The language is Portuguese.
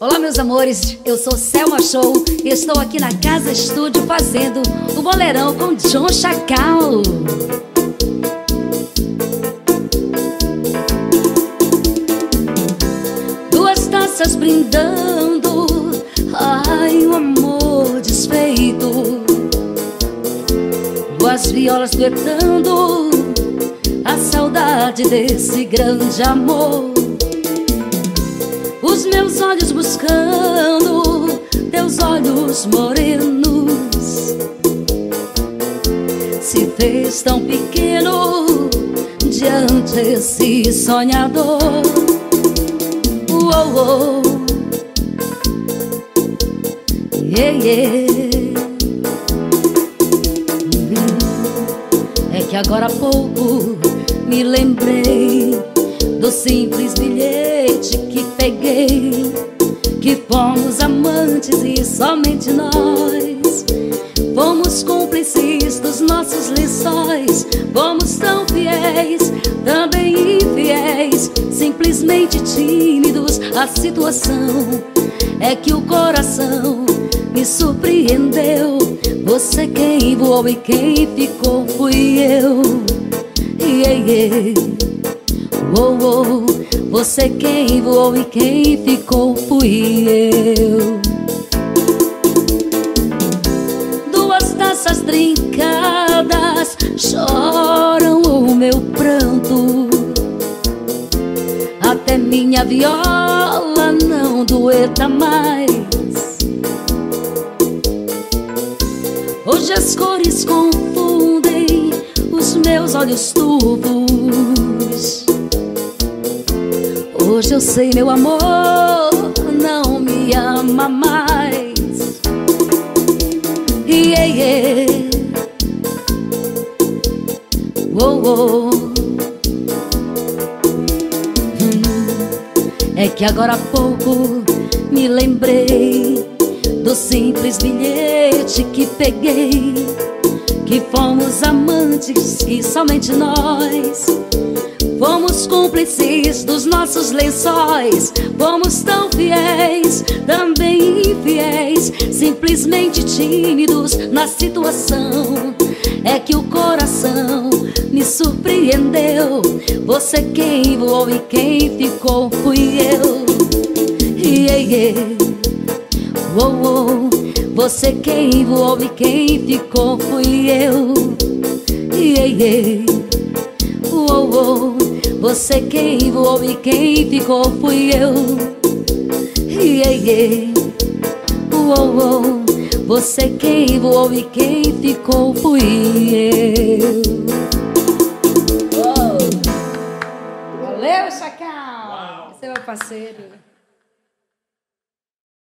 Olá, meus amores, eu sou Selma Show e estou aqui na Casa Estúdio fazendo o Boleirão com John Chacal. Duas taças brindando, ai, o amor desfeito. Duas violas duetando, a saudade desse grande amor. Os meus olhos buscando teus olhos morenos Se fez tão pequeno diante esse sonhador Uou, uou. Yeah, yeah. É que agora há pouco me lembrei do simples bilhete que peguei Que fomos amantes e somente nós. Fomos cúmplices dos nossos lençóis Fomos tão fiéis, também infiéis Simplesmente tímidos, a situação É que o coração me surpreendeu. Você quem voou e quem ficou fui eu. Yeah, yeah. Oh, oh, você quem voou e quem ficou fui eu. Duas taças trincadas choram o meu pranto. Até minha viola não dueta mais. Hoje as cores confundem os meus olhos turvos. Hoje eu sei, meu amor não me ama mais. Yeah. Oh, oh. Hum. É que agora há pouco me lembrei do simples bilhete que peguei. Que fomos amantes e somente nós. Fomos cúmplices dos nossos lençóis. Fomos tão fiéis, também infiéis Simplesmente tímidos na situação. É que o coração me surpreendeu. Você quem voou e quem ficou fui eu. Yeah, yeah. Oh, oh. Você quem voou e quem ficou fui eu yeah. Oh, oh. Você quem voou e quem ficou fui eu yeah, yeah. Oh, oh. Você quem voou e quem ficou fui eu Valeu, Chacal! Você é meu parceiro.